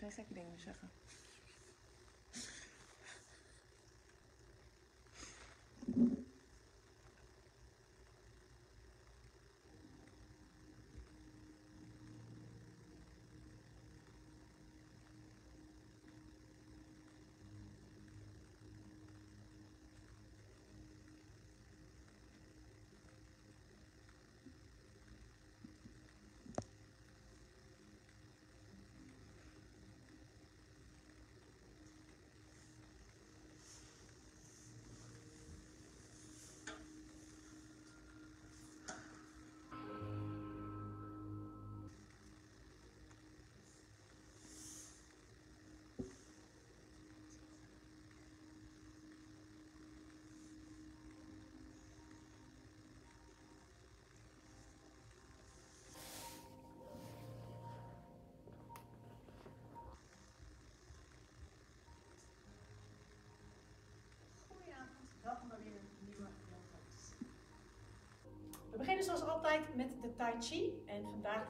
geen gekke dingen meer zeggen. Met de Tai Chi. En vandaag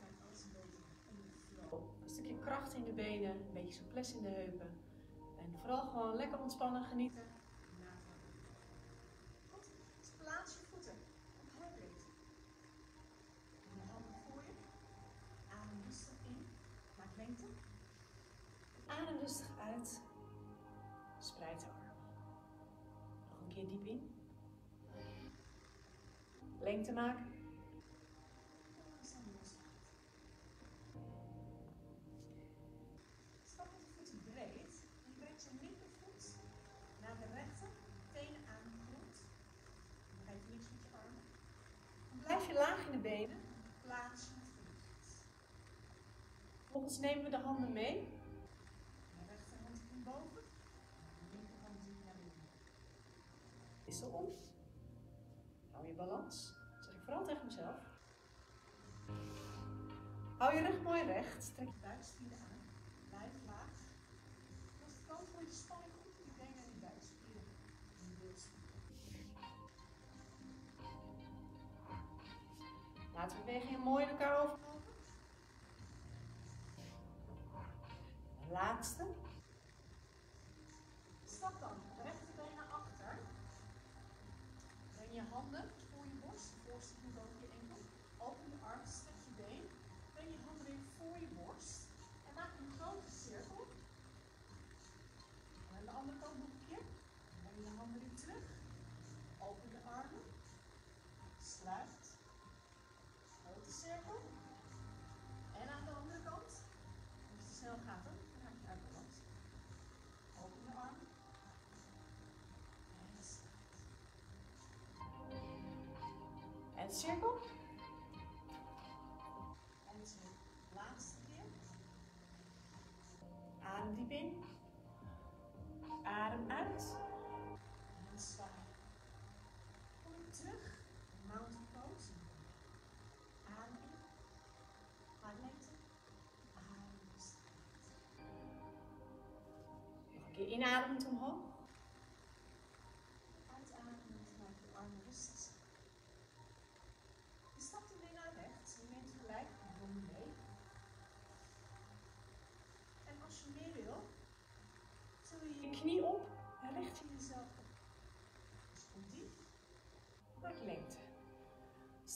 een stukje kracht in de benen, een beetje souplesse in de heupen. En vooral gewoon lekker ontspannen genieten. Goed, dus plaats je voeten op heupreed. En de handen voor je. Adem rustig in, maak lengte. Adem rustig uit. Spreid de armen. Nog een keer diep in. Lengte maken. Laag in de benen. Plaats. Vervolgens nemen we de handen mee. De rechterhand komt boven. En de linkerhand naar beneden. Wissel om. Hou je balans. Dat zeg ik vooral tegen mezelf. Hou je rug mooi recht. Trek je buikspieren aan. Laat de bewegingen mooi in elkaar overlopen. De laatste. En cirkel. En het laatste keer. Adem diep in. Adem uit. En zwaai. Kom je terug. Mountain pose. Adem in. Adem uit. Nog een keer inademend omhoog.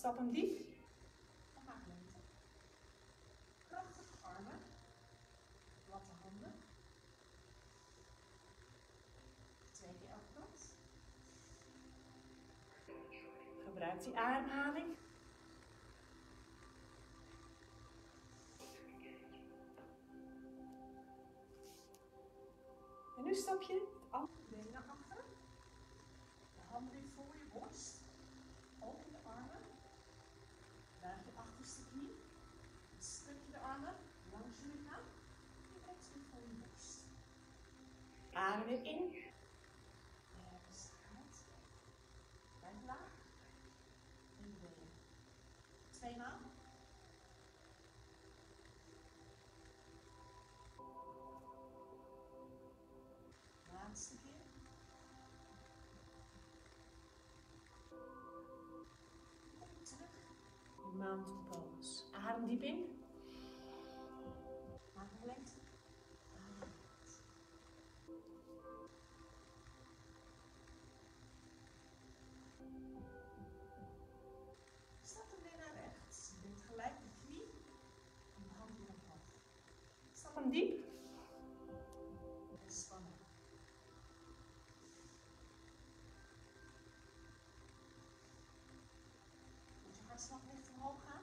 Stap hem diep. Maak lengte. Krachtige armen. Platte handen. Twee keer elke kant. Gebruik die ademhaling. En nu stap je het andere Been naar achteren. De handen weer voor je borst. Open de armen. Buig je achterste knie. Strek je de armen langs je lichaam. En brengt ze weer voor je borst. Adem weer in. Bewegen. Tweemaal. Laatste keer. Terug. Mountain pose. Adem diep in. Diep. Moet je hartslag licht omhoog gaan.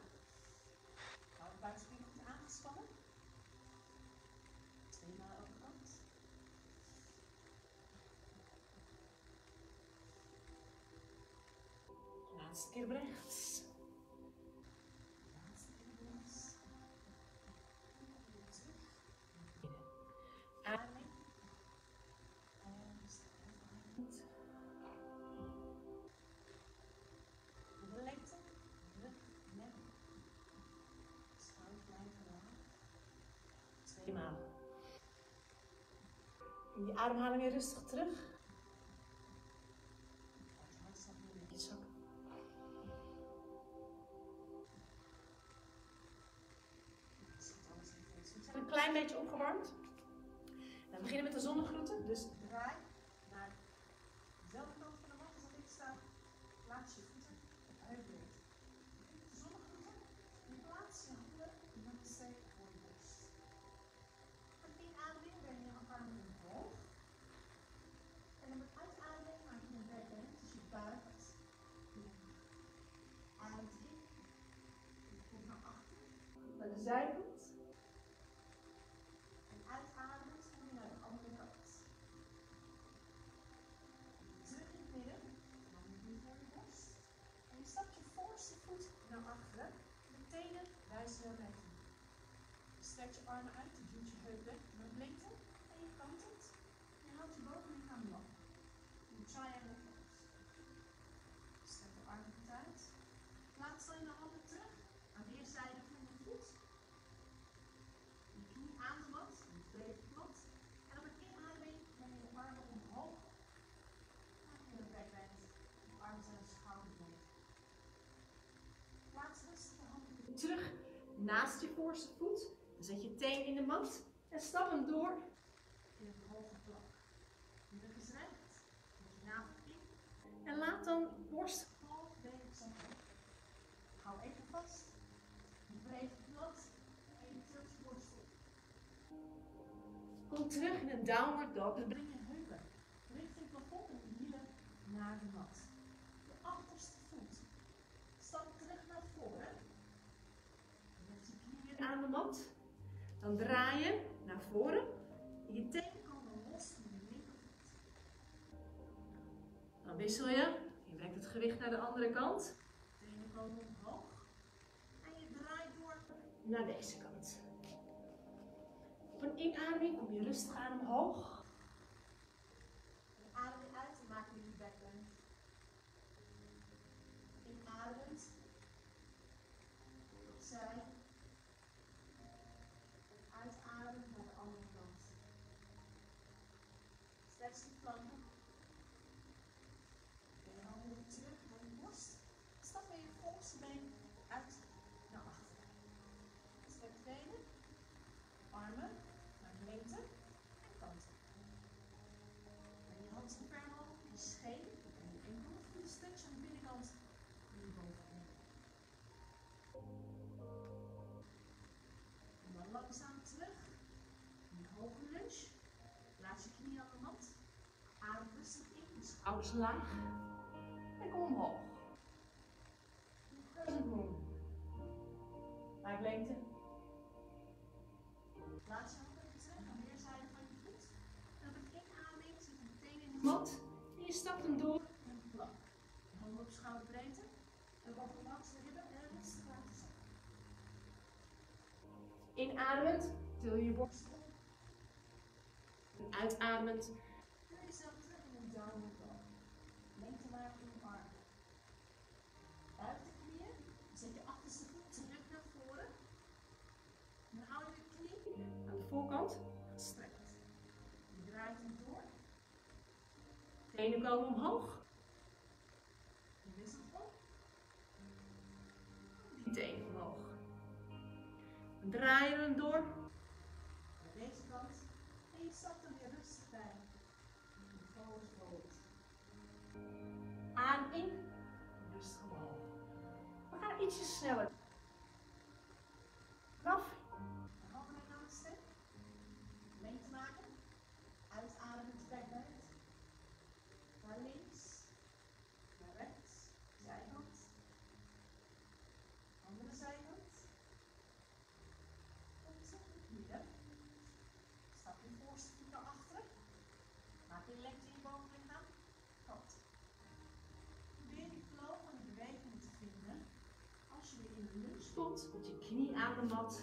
Hou de buikspier goed aangespannen. Tweemaal over de kant. Laatste keer rechts. Tweemaal. En die ademhaling weer rustig terug. Zijkant. En uitademend je naar de andere kant. Terug in het midden, nu naar je borst. En je stapt je voorste voet naar achteren. De tenen wijzen naar. Je strekt je armen uit, je duwt je heup weg naar de lengte en je kantelt. En je houdt je bovenlichaam lang. Een triangle pose. Strek de armen goed uit. Plaats dan je handen terug aan weerszijden van je voet. Je knie aan de mat, je breed plat. En op een inademing breng je je armen omhoog. Maak je een backbend. Je armen zijn schouderbreed. Plaats rustig de handen weer Naast je voorste voet. Dan zet je teen in de mat. En stap hem door. in een hoge plank. Recht. Met je in. En laat dan borst Halfweeg omhoog. Hou even vast. Je breed plat. En je op. Kom terug in een downward dog. Dus Breng je heupen richting plafond en hielen naar de mat. Je achterste voet. Stap terug naar voren. Leg je knie weer aan. de mat. Dan draai je naar voren. En je tenen komen los van je linkervoet. Dan wissel je. Je brengt het gewicht naar de andere kant. Tenen komen omhoog. En je draait door. Naar deze kant. Op een inademing kom je rustig aan omhoog. En adem je uit en maak je je backbend. Inademend. Opzij. En uitademend naar de andere kant. Stretch die planken. En je handen weer terug naar je borst. Stap met je voorste been uit naar achteren. Strek de benen. Armen naar de lengte en kanten. En je hand zo ver mogelijk, je scheen en je enkel een goede stretch aan de binnenkant van je bovenin. En dan langzaam terug. Een hoge lunge. Laat je knie aan de mat. Adem rustig in. Schouders laag. En kom omhoog. Crescent moon. Maak lengte. plaats je handen weer terug aan weerszijden van je voet. En op een inademing zet je meteen in de Mat. En je stapt hem door. een plank. Handen op schouderbreedte. En wat langs de ribben en rustig laten zakken. Inademend. Til je je borst op. En uitademend. Tenen komen omhoog. Je wisselt op. Die tenen omhoog. Dan draai je hem door. Deze kant. En je stapt er weer rustig bij. Forward fold. Aan in. Rustig omhoog. We gaan ietsje sneller. Af. De handen naar de stek. Met je knie aan de mat.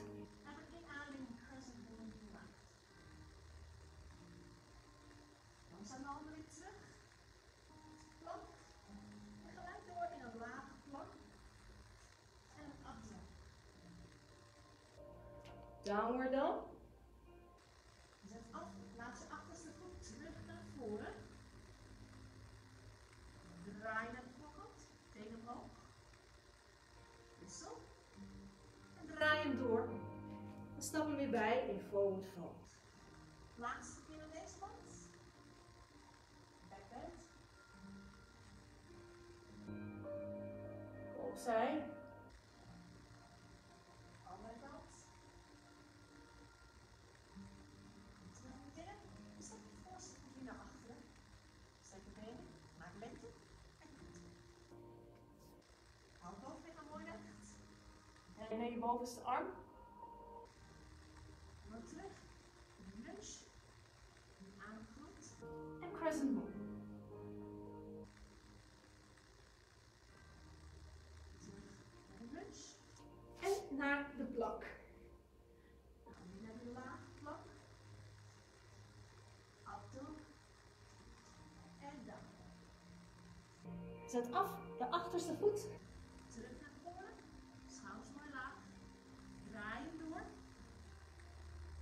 Langzaam de handen weer terug. Plank. En gelijk door in een lage plank. En achter. Downward dog. Stappen we weer bij in forward fold. Laatste keer naar deze kant. Backbend. Opzij. Andere kant. Terug binnen. Zet je voorste weer naar achteren. Zet je benen, maak lengte. En goed. Bovenlichaam mooi recht. En naar je bovenste arm. Zet af de achterste voet. Terug naar voren. Schouders mooi laag. Draai hem door.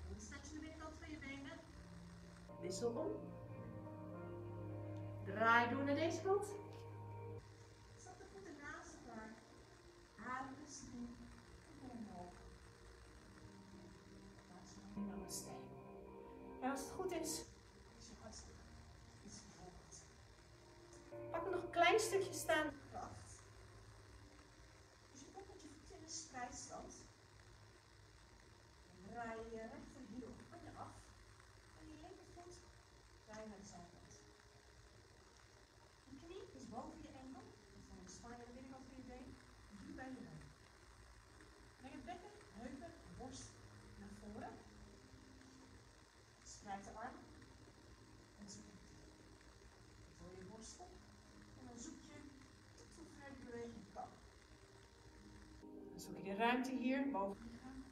En stretch de binnenkant van je benen. Wissel om. Draai door naar deze kant. Zet de voeten naast elkaar. Adem rustig in. Omhoog. Namaste. En als het goed is, nog een klein stukje staan. kracht. Dus je komt met je voeten in een spreidstand. En draai je je rechterhiel van je af. En je linkervoet draai je naar de zijkant. Je knie is boven je enkel. En van de spanning aan de binnenkant van je been. Duw bij je heup. Breng het bekken, heupen, borst naar voren. Spreid de armen. En zoek je. Voor je borst op. En dan zoek je tot hoever je beweging kan. Dan zoek je de ruimte hier boven. Lichaam,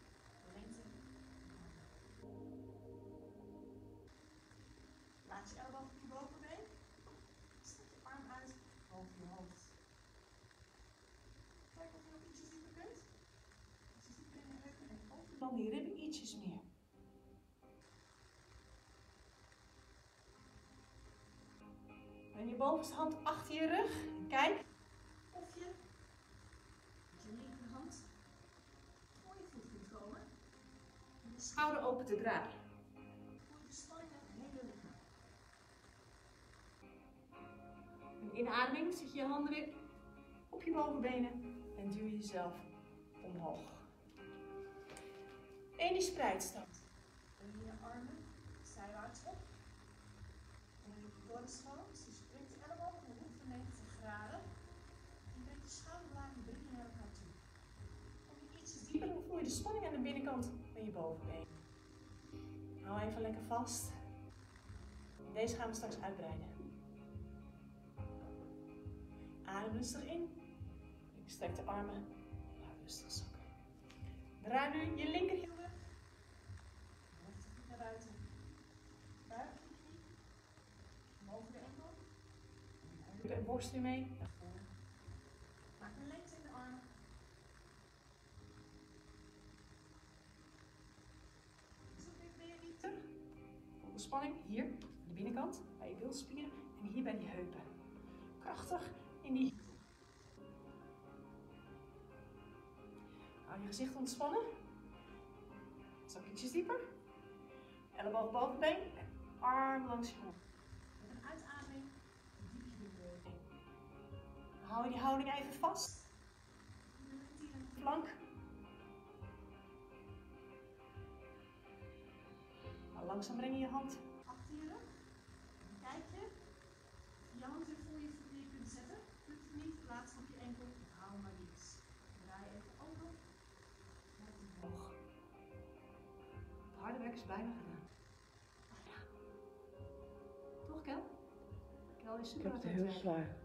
lengte. Laat je elleboog op je bovenbeen. Stek je arm uit boven je hoofd. Kijk of je nog ietsjes dieper kunt. Ietsjes dieper in de heupen. Dan die ribben ietsjes meer. En je bovenste hand achter je rug. Kijk. Of je met je linkerhand voor je voet kunt komen. En de schouder open te je lichaam. Een inademing zet je je handen weer op je bovenbenen en duw jezelf omhoog. En die spreidstand. En je armen zijwaarts op. En door de schouders. Dus je brengt de elleboog in de hoek van 90 graden. Je brengt de schouderbladen je naar elkaar toe. Kom je ietsjes Dieper dan voel je de spanning aan de binnenkant je bovenbeen. Hou even lekker vast. Deze gaan we straks uitbreiden. Adem rustig in. Strek de armen. Laat rustig zakken. Draai nu je linkerhiel naar buiten. Boven de enkel. En borst weer mee. Naar voren. Maak een lengte in de armen. Zoek weer weer diepte. Voel de spanning hier, aan de binnenkant, bij je bilspieren en hier bij die heupen. Krachtig in die. Hou je gezicht ontspannen. Zak ietsjes dieper. Elleboog boven been en arm langs je hoofd. Met een uitademing de beweging. Hou die houding even vast. Flank. Nou, langzaam breng je je hand Ik heb het aan heel werk. zwaar.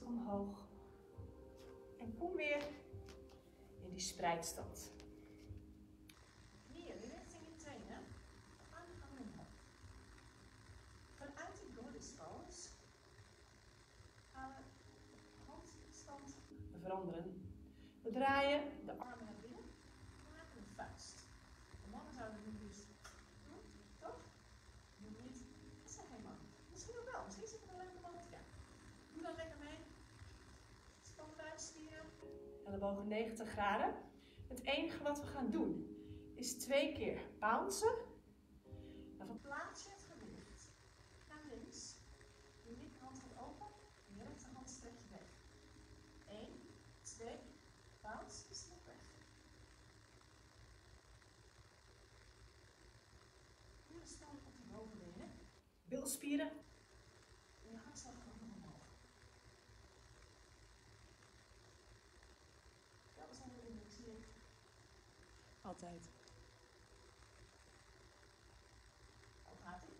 In. Omhoog. En kom weer die spreidstand. Knieën richting je tenen. Armen gaan omhoog. Vanuit de pose gaan we handstand veranderen. We draaien de armen armen naar binnen. We maken een vuist. De mannen zouden het nu liefst doen, toch? Doe niet. Dat zijn geen mannen. Misschien ook wel. Misschien zitten er een leuke mannen te kijken. Doe dan lekker mee. Span buikspieren. Ellebogen 90 graden. Het enige wat we gaan doen is twee keer bouncen. Dan van- Plaats je het gewicht naar links. Je linkerhand gaat open. Je rechterhand strek weg. 1, 2, bounce, weg. Een spanning op die bovenbenen. Bilspieren. En je hartslag gaat nog omhoog. Ja, we zijn weer in de zie ik. Altijd. Hoe gaat ie?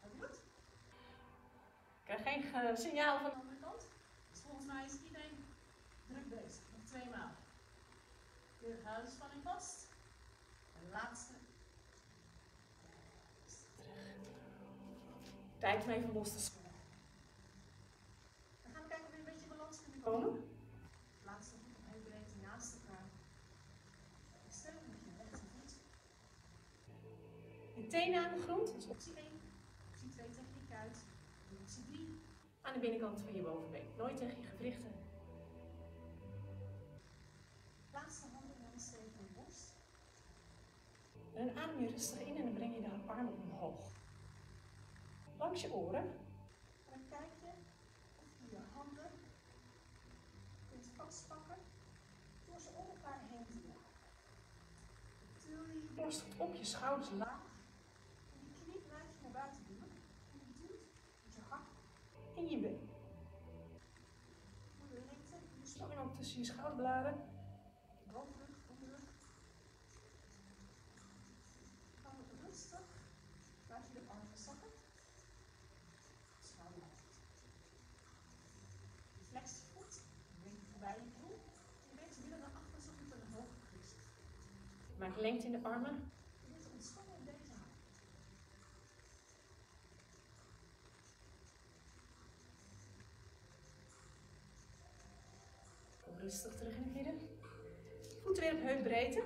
Gaat ie goed? Ik krijg geen eh, signaal van. De andere kant. Dus volgens mij is iedereen druk bezig. Nog twee maal. Weer huidspanning vast. En laatste. Tijd om even los te schudden. Dan gaan we kijken of we een beetje balans kunnen Komen. komen. Laatste voet op één breedte naast elkaar. En steun met je rechtervoet. Je tenen aan de grond. Dus op Optie 1. Optie 2 techniek uit. Optie 3. aan de binnenkant van je bovenbeen. Nooit tegen je gewrichten. Laatste handen naar de en borst. En dan adem je rustig in en dan breng je de armen omhoog. Langs je oren. En dan kijk je of je je handen kunt vastpakken door ze om elkaar heen te. Til je je Borst op, je schouders laag. laag. En je knie blijf je naar buiten duwen. En je duwt met je hak En je been. de je. Spanning ook tussen je schouderbladen. Bovenrug, onderrug. Gaan we rustig. Laat je de armen zakken. Schouder uit. Je flex je voet. Breng je voorbij je knie. Je brengt je billen naar achter zodat je een hoog. Maak lengte in de armen. Je moet ontspannen in deze hand. Kom rustig terug in het midden. Voeten weer op heupbreedte.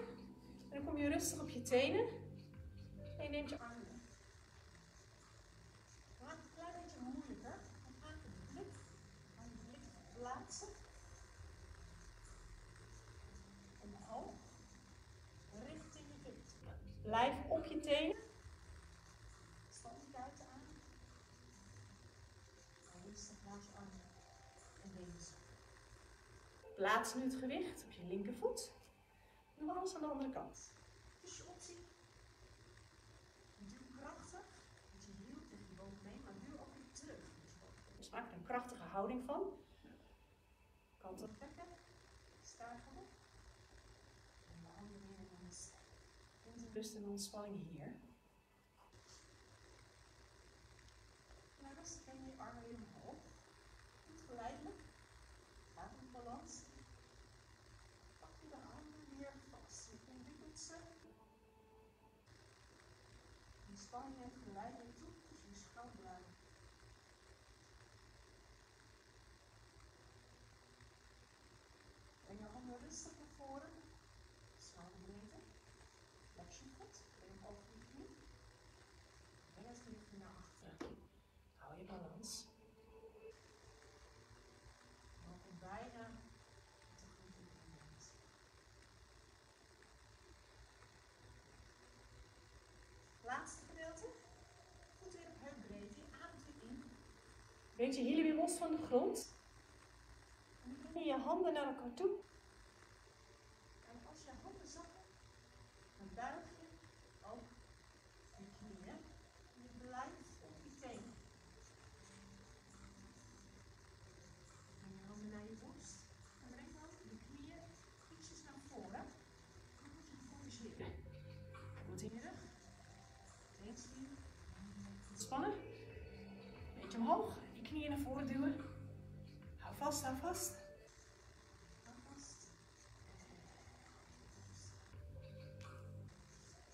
En dan kom je rustig op je tenen. En je neemt je Armen maken het een klein beetje moeilijker. We maken de blik. Gaan de blik plaatsen. Omhoog. Richting je kuit. Blijf op je tenen. Span je kuiten aan. En rustig laat je armen en zakken. Plaats nu het gewicht op je linkervoet. En dan alles aan de andere kant. Dus je optie. Duw krachtig. Dat je hield tegen je bovenbeen, maar duw ook weer terug. met. Dus maak er een krachtige houding van. Kant op. Trekken. Stijgen. En de handen weer naar de zij. En de Rust en ontspanning hier. Nou, rustig en je armen weer omhoog. Goed geleidelijk. Adembalans. Pak je de handen weer vast. Je ontwikkelt ze. Die spanning neemt geleidelijk toe tussen je schouderbladen. Breng je handen rustig naar voren. Schouderbreedte. Flex je voet. Breng hem over je knie. Breng het gewicht naar achteren. Balans. Ook bijna te goed in mond. Laatste gedeelte. Voet weer op heupbreedte. Ademt weer in. Brengt je hielen weer los van de grond. En je handen naar elkaar toe. En als je handen zakken, dan buig Spannen. Beetje omhoog. Je knieën naar voren duwen. Hou vast, hou vast. Hou vast.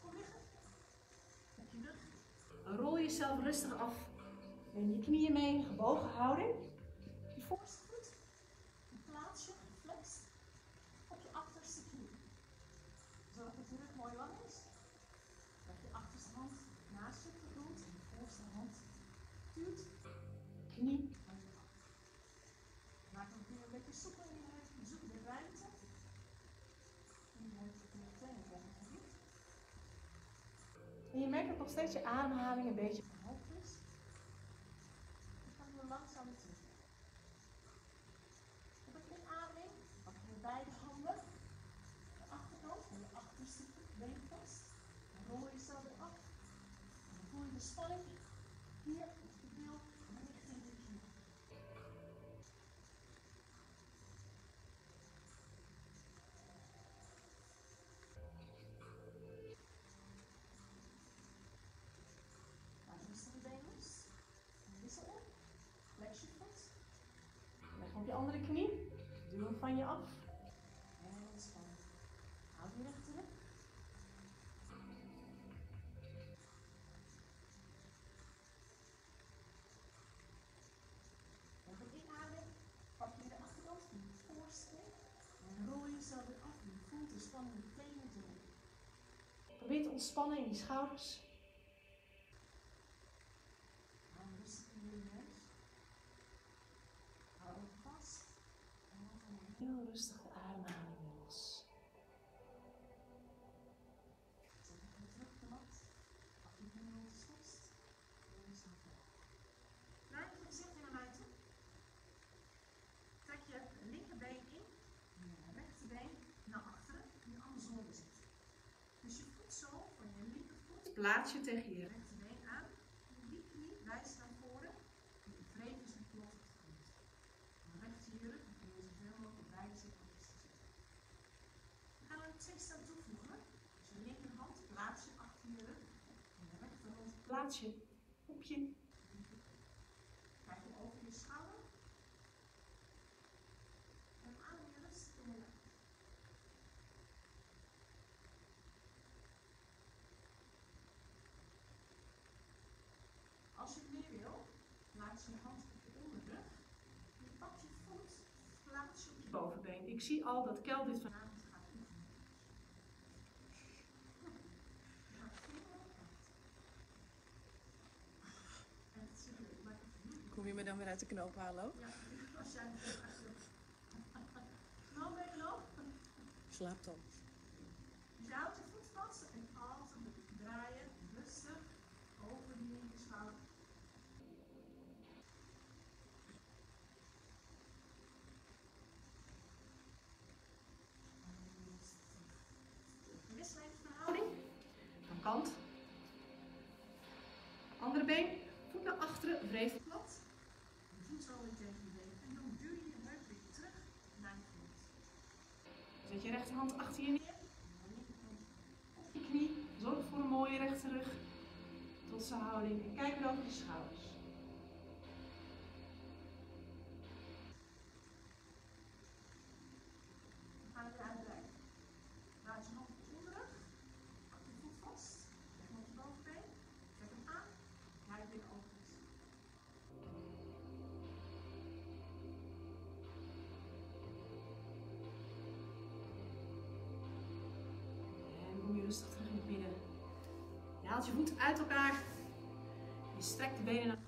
Kom liggen. Je rug. Rol jezelf rustig af. En je knieën mee, gebogen houding. Je voorste voet. Plaats je flex op je achterste knie. Zo, dat je rug mooi lang. En je merkt dat nog steeds je ademhaling een beetje Omhoog is. Dan gaan we langzaam terug. Op een inademing pak je beide handen de achterkant van je achterste been vast. Dan rol je jezelf weer af. En dan voel je de spanning hier op de bil richting de knie. Laat rustig de been los. En Wissel op. Flex je voet. Leg op je andere knie. Duw hem van je af. En ontspan. Houd je recht terug. Nog een inademing. Pak je de achterkant van je voorste. En rol jezelf weer af. Je voelt de spanning meteen weer door. Probeer te ontspannen in je schouders. Hou rustig in je neus. Hou hem vast. En dan Heel rustig de ademhaling weer los. Zet je weer terug op de mat. Pak je knieën op de schotst. Rustig op. Draai je gezicht weer naar mij toe. Trek je linkerbeen in. En je rechterbeen naar achteren. Nu andersom zitten. Dus je voet zo van je linkervoet. Plaats je tegen Je rechterbeen aan. Die knie wijst naar voren. En je vreemd is een klot op de grond. Dan recht je je rug. Dan kun je zoveel mogelijk beide te zitten. We gaan er twee stappen toevoegen. Dus je linkerhand plaats je achter je rug. En de rechterhand plaats je op je krijg je over je schouder. En adem je rustig in en uit. Als je meer wil, plaats je hand op je onderrug. Je pakt je voet, plaats je op je bovenbeen. Ik zie al dat Kel dit van vanavond gaat Kom je me dan weer uit de knoop halen ook? Ja, als jij je nog. Slaap dan. Je houdt je voet vast en altijd draaien, rustig, over die linker Achter je knie. Zorg voor een mooie rechte rug. Trotse houding. En kijk over je schouders. Haalt je voet uit elkaar. Je strekt de benen naar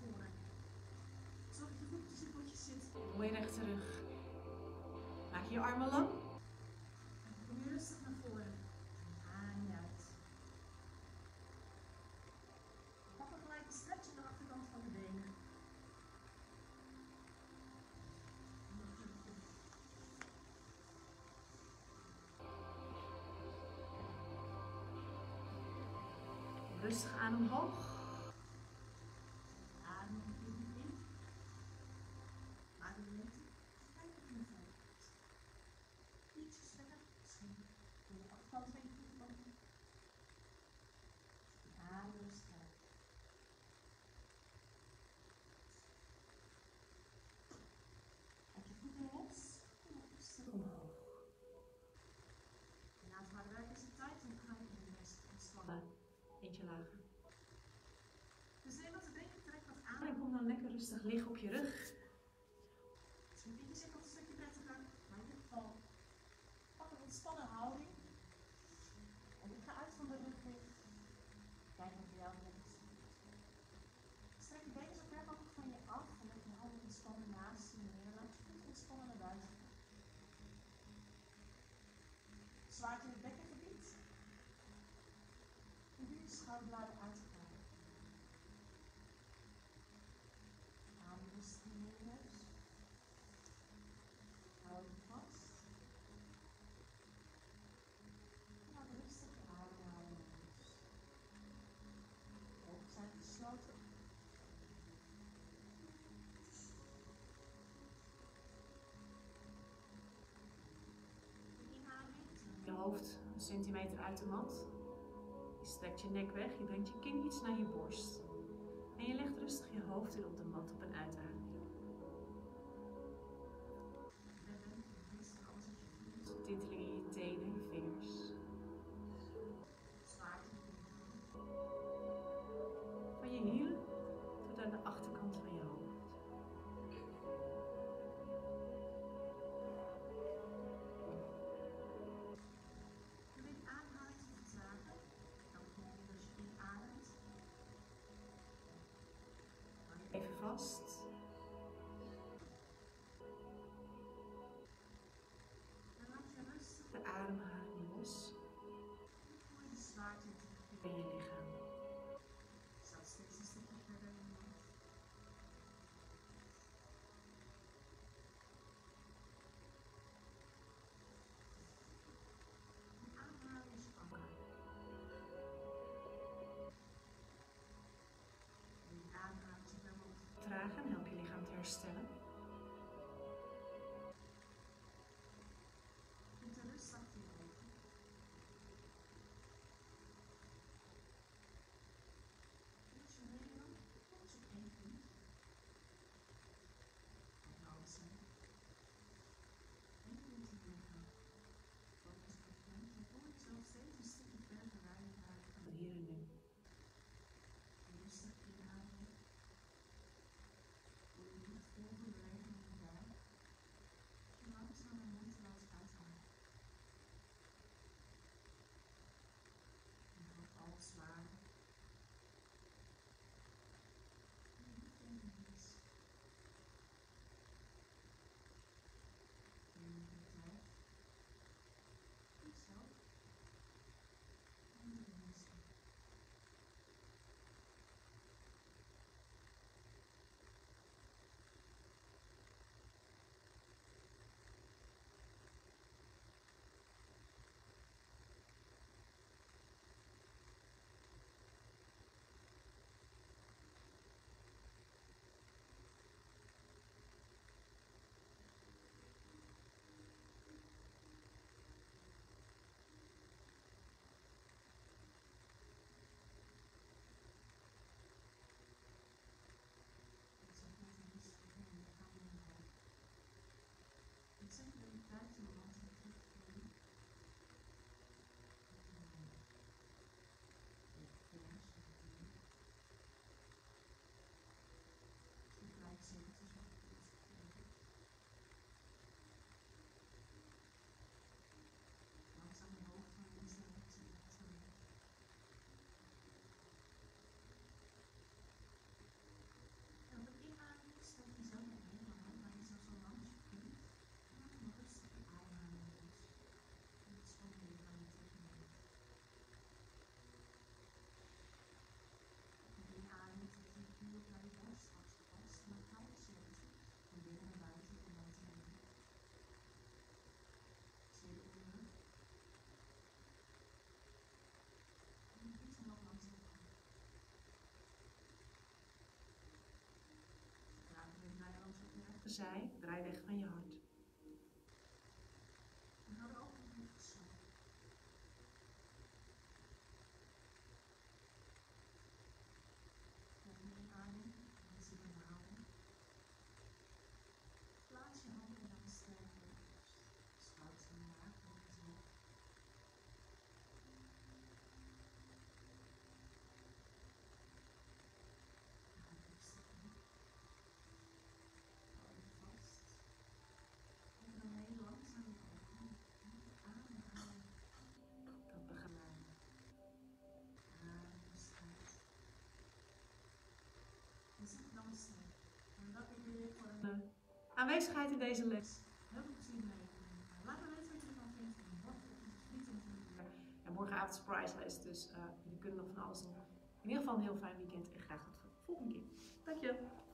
Rustig aan omhoog. Lig op je rug. Misschien zich dat een stukje prettiger, maar in ieder geval pak een ontspannen houding. En ik ga uit van de rug. Kijk naar jou. Strek je benen zo ver mogelijk van je af en met je handen ontspannen naast je neer. Laat je voet ontspannen naar buiten. Zwaait je hoofd een centimeter uit de mat. Je strekt je nek weg, je brengt je kin iets naar je borst. En je legt rustig je hoofd in op de mat op een uitademing. in je lichaam. Zelfs steeds een stukje verder in je mond. Traag en help je lichaam te herstellen. zijn, draai weg van je hand. Aanwezigheid in deze les. En morgenavond is prize les, dus uh, jullie kunnen nog van alles doen. In ieder geval een heel fijn weekend en graag tot de volgende keer. Dank je.